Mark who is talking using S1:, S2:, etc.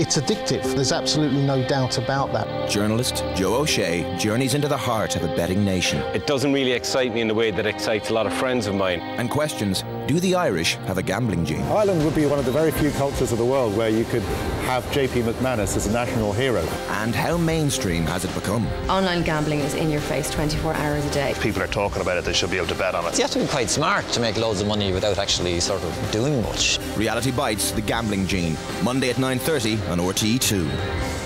S1: It's addictive, there's absolutely no doubt about that.
S2: Journalist Joe O'Shea journeys into the heart of a betting nation.
S3: It doesn't really excite me in the way that excites a lot of friends of mine.
S2: And questions do the Irish have a gambling gene?
S4: Ireland would be one of the very few cultures of the world where you could have JP McManus as a national hero.
S2: And how mainstream has it become?
S5: Online gambling is in your face 24 hours a day.
S6: People are talking about it, they should be able to bet on it.
S7: You have to be quite smart to make loads of money without actually sort of doing much.
S2: Reality Bites, The Gambling Gene, Monday at 9.30 on RTE2.